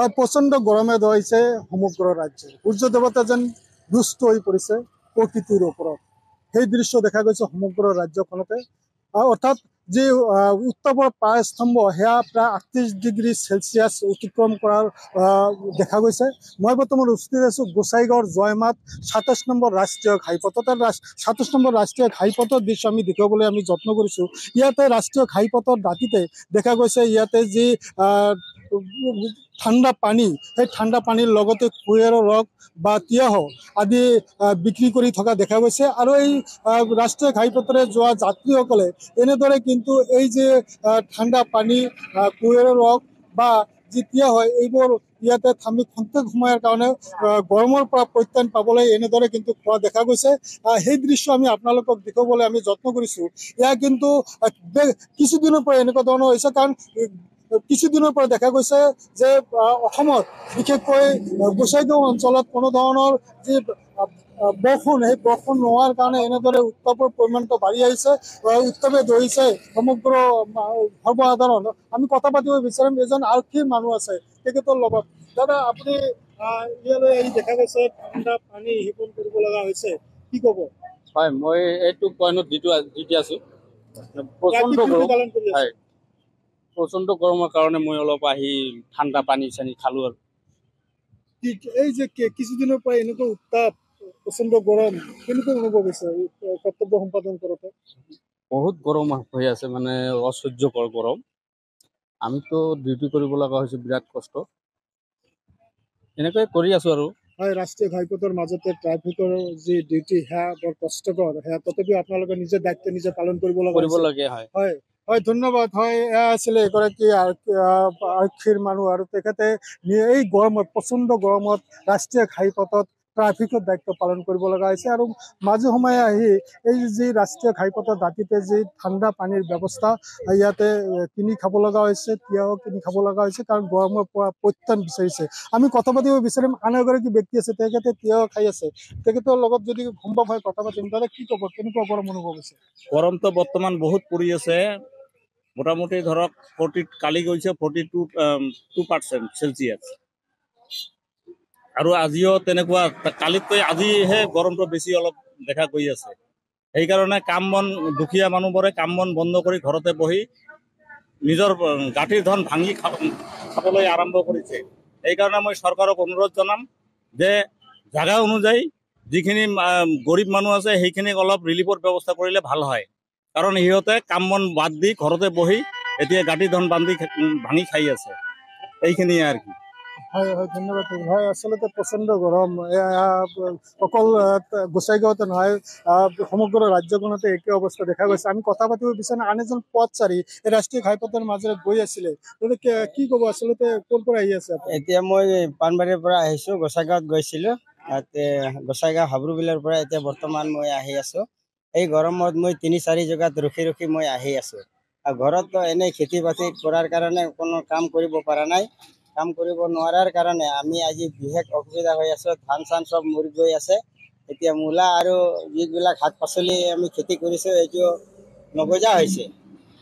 হয় প্ৰচণ্ড গৰমে ধৰিছে সমগ্ৰ ৰাজ্য সূৰ্য দেৱতা যেন দুষ্ট হৈ পৰিছে প্ৰকৃতিৰ ওপৰত। সেই দৃশ্য দেখা গৈছে সমগ্ৰ ৰাজ্যখনতে। আহ, অৰ্থাৎ যি উত্তাপৰ প্ৰায় স্তম্ভ সেয়া প্ৰায় আঠত্ৰিছ ডিগ্ৰী চেলচিয়াছ অতিক্ৰম কৰাৰ দেখা গৈছে। মই বৰ্তমান উপস্থিত আছোঁ গোসাইগাঁৱৰ জয়মাত সাতাইছ নম্বৰ ৰাষ্ট্ৰীয় ঘাইপথত সাতাইছ নম্বৰ ৰাষ্ট্ৰীয় ঘাইপথৰ দৃশ্য আমি দেখুৱাবলৈ আমি যত্ন কৰিছোঁ। ইয়াতে ৰাষ্ট্ৰীয় ঘাইপথৰ দাঁতিতে দেখা গৈছে ইয়াতে যি ঠাণ্ডা পানী সেই ঠাণ্ডা পানীৰ লগতে কুঁহিয়াৰৰ ৰস বা তিয়ঁহ আদি বিক্ৰী কৰি থকা দেখা গৈছে। আৰু এই ৰাষ্ট্ৰীয় ঘাইপথেৰে যোৱা যাত্ৰীসকলে এনেদৰে কিন্তু এই যে ঠাণ্ডা পানী কুঁহিয়াৰৰ ৰস বা যি তিয়ঁহ হয় এইবোৰ ইয়াতে থামি খন্তেক সময়ৰ কাৰণে গৰমৰ পৰা পৰিত্ৰাণ পাবলৈ এনেদৰে কিন্তু খোৱা দেখা গৈছে। সেই দৃশ্য আমি আপোনালোকক দেখুৱাবলৈ আমি যত্ন কৰিছোঁ। ইয়াৰ কিন্তু কিছুদিনৰ পৰা এনেকুৱা ধৰণৰ হৈছে। কাৰণ কিছুদিনৰ পৰা দেখা গৈছে যে অসমত বিশেষকৈ গোসাইগাঁও অঞ্চলত কোনো ধৰণৰ যি বৰষুণ সেই বৰষুণ নোহোৱাৰ কাৰণে এনেদৰে উত্তাপৰ পৰিমাণটো বাঢ়ি আহিছে আহ, উত্তাপে ধৰিছে সমগ্ৰ সৰ্বসাধাৰণ। আমি কথা পাতিব বিচাৰিম এজন আৰক্ষীৰ মানুহ আছে তেখেতৰ লগত। দাদা আপুনি ইয়ালৈ আহি দেখা গৈছে ঠাণ্ডা পানী সেৱন কৰিব লগা হৈছে কি ক'ব? হয় মই এইটো পইণ্টত যিটো জিতি আছো প্ৰচণ্ড। হয় প্ৰচণ্ড গৰমৰ কাৰণে মই অলপ আহি ঠাণ্ডা পানী চানী খালো আৰু। এই যে কিছুদিনৰ পৰা এনেকুৱা উত্তাপ প্ৰচণ্ড গৰম কেনেকুৱা অনুভৱ হৈছে কৰ্তব্য সম্পাদন কৰোঁতে? বহুত গৰম হৈ আছে মানে অসহ্যকৰ গৰম। আমিতো ডিউটি কৰিব লগা হৈছে বিৰাট কষ্ট। এনেকৈ কৰি আছো আৰু। হয় ৰাষ্ট্ৰীয় ঘাইপথৰ মাজতে ট্ৰাফিকৰ যি ডিউটি সেয়া বৰ কষ্টকৰ। সেয়া তথাপিও আপোনালোকে নিজে দায়িত্ব নিজে পালন কৰিব লগা কৰিব। লাগে হয়। হয় ধন্যবাদ। হয় এয়া আছিলে এগৰাকী আৰক্ষীৰ মানুহ আৰু তেখেতে এই গৰমত প্ৰচণ্ড গৰমত ৰাষ্ট্ৰীয় ঘাইপথত ট্ৰাফিকৰ দায়িত্ব পালন কৰিব লগা হৈছে আৰু মাজে সময়ে আহি এই যি ৰাষ্ট্ৰীয় ঘাইপথৰ দাঁতিতে যি ঠাণ্ডা পানীৰ ব্যৱস্থা ইয়াতে কিনি খাব লগা হৈছে তিয়ঁহ কিনি খাব লগা হৈছে কাৰণ গৰমৰ পৰা পৰিত্ৰাণ বিচাৰিছে। আমি কথা পাতিব বিচাৰিম আন এগৰাকী ব্যক্তি আছে তেখেতে তিয়ঁহ খাই আছে। তেখেতৰ লগত যদি সম্ভৱ হয় কথা পাতিম দাদা কি ক'ব কেনেকুৱা গৰম অনুভৱ হৈছে? গৰমটো বৰ্তমান বহুত পৰি আছে। মোটামুটি ধৰক ফৰ্টি কালি গৈছে forty two two percent Celsius আৰু আজিও তেনেকুৱা কালিতকৈ আজিহে গৰমটো বেছি অলপ দেখা গৈ আছে। সেইকাৰণে কাম বন দুখীয়া মানুহবোৰে কাম বন বন্ধ কৰি ঘৰতে বহি উম, গাঁঠিৰ ধন ভাঙি খাবলৈ আৰম্ভ কৰিছে। সেইকাৰণে মই চৰকাৰক অনুৰোধ জনাম যে জাগা অনুযায়ী যিখিনি আহ, গৰীব মানুহ আছে সেইখিনিক অলপ ৰিলিফৰ ব্যৱস্থা কৰিলে ভাল হয়। কাৰণ সিহঁতে কাম বন বাদ দি ঘৰতে বহি এতিয়া গাঁঠি ধন বান্ধি ভাঙি খাই আছে। এইখিনিয়ে আৰু কি। হয় হয় ধন্যবাদ। হয় আচলতে প্ৰচণ্ড গৰম। অকল আহ, গোসাইগাঁৱতে নহয় সমগ্ৰ ৰাজ্যখনতে একে অৱস্থা দেখা গৈছে। আমি কথা পাতিব বিচাৰোঁ আন এজন পথচাৰী এই ৰাষ্ট্ৰীয় ঘাইপথৰ মাজেৰে গৈ আছিলে। তেন্তে কে- ক'ব আচলতে ক'ৰ পৰা আহি আছে? এতিয়া মই পাণবাৰীৰ পৰা আহিছো গোসাইগাঁৱত গৈছিলো। তাতে গোসাইগাঁও হাবৰুবিলৰ পৰা এতিয়া বৰ্তমান মই আহি আছো। এই গৰমত মই তিনি চাৰি জেগাত ৰখি ৰখি মই আহি আছো। আৰু ঘৰততো এনেই খেতি বাতি কৰাৰ কাৰণে কোনো কাম কৰিব পৰা নাই। কাম কৰিব নোৱাৰাৰ কাৰণে আমি আজি বিশেষ অসুবিধা হৈ আছো ধান চান চব মৰি গৈ আছে। এতিয়া মূলা আৰু যিবিলাক শাক পাচলি আমি খেতি কৰিছো এইটো নগজা হৈছে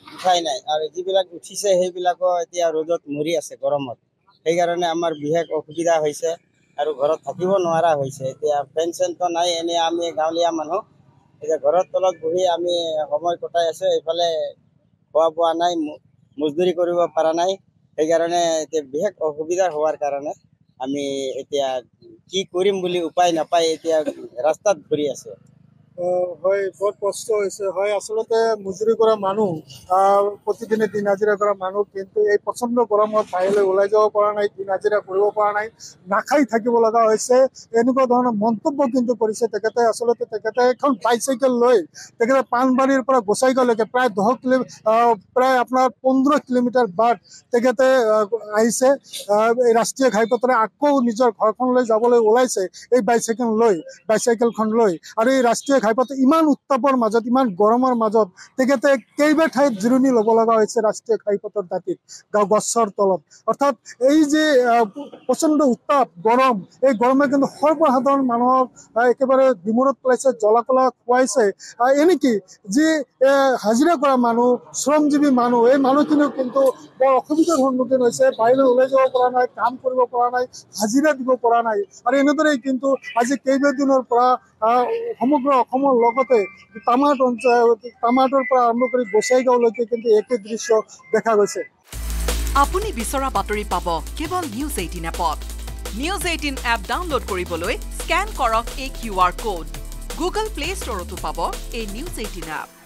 উঠাই নাই। আৰু যিবিলাক উঠিছে সেইবিলাকো এতিয়া ৰ'দত মৰি আছে গৰমত। সেইকাৰণে আমাৰ বিশেষ অসুবিধা হৈছে আৰু ঘৰত থাকিব নোৱাৰা হৈছে। এতিয়া ফেন চেনটো নাই এনেই আমি গাঁৱলীয়া মানুহ। এতিয়া ঘৰৰ তলত বহি আমি সময় কটাই আছো এইফালে খোৱা বোৱা নাই মজদুৰি কৰিব পৰা নাই। সেইকাৰণে এতিয়া বিশেষ অসুবিধা হোৱাৰ কাৰণে আমি এতিয়া কি কৰিম বুলি উপায় নাপাই এতিয়া ৰাস্তাত ঘূৰি আছো। হয় বৰ কষ্ট হৈছে। হয় আচলতে মজুৰি কৰা মানুহ প্ৰতিদিনে দিন হাজিৰা কৰা মানুহ কিন্তু এই প্ৰচণ্ড গৰমত বাহিৰলৈ ওলাই যাব পৰা নাই দিন হাজিৰা কৰিব পৰা নাই নাখাই থাকিব লগা হৈছে। এনেকুৱা ধৰণৰ মন্তব্য কিন্তু কৰিছে। তেখেতে আচলতে তেখেতে এখন বাইচাইকেল লৈ তেখেতে পাণবাৰীৰ পৰা গোসাইগাঁৱলৈকে প্ৰায় দহ কিলো প্ৰায় আপোনাৰ পোন্ধৰ কিলোমিটাৰ বাট তেখেতে আহ, আহিছে। আহ, এই ৰাষ্ট্ৰীয় ঘাইপথেৰে আকৌ নিজৰ ঘৰখনলৈ যাবলৈ ওলাইছে এই বাইচাইকেল লৈ বাইচাইকেলখন লৈ। আৰু এই ৰাষ্ট্ৰীয় ঘাইপথ ইমান উত্তাপৰ মাজত ইমান গৰমৰ মাজত তেখেতে কেইবা ঠাইত জিৰণি ল'ব লগা হৈছে ৰাষ্ট্ৰীয় ঘাইপথৰ দাঁতিত গছৰ তলত। অৰ্থাৎ এই যে প্ৰচণ্ড উত্তাপ গৰম এই গৰমে কিন্তু সৰ্বসাধাৰণ মানুহক একেবাৰে বিমূৰত পেলাইছে জলাকলা খুৱাইছে। এনেকি যি হাজিৰা কৰা মানুহ শ্ৰমজীৱী মানুহ এই মানুহখিনিও কিন্তু বৰ অসুবিধাৰ সন্মুখীন হৈছে বাহিৰলৈ ওলাই যাব পৰা নাই কাম কৰিব পৰা নাই হাজিৰা দিব পৰা নাই। আৰু এনেদৰেই কিন্তু আজি কেইবাদিনৰ পৰা সমগ্ৰ অসমৰ লগতে অঞ্চল তামাটৰ পৰা আৰম্ভ কৰি গোসাইগাঁওলৈকে কিন্তু একে দৃশ্য দেখা গৈছে। আপুনি বিচৰা বাতৰি পাব কেৱল নিউজ এইটিন এপত। নিউজ এইটিন এপ ডাউনলোড কৰিবলৈ স্কেন কৰক এই Q R code Google Play ষ্টৰতো পাব এই নিউজ এইটিন এপ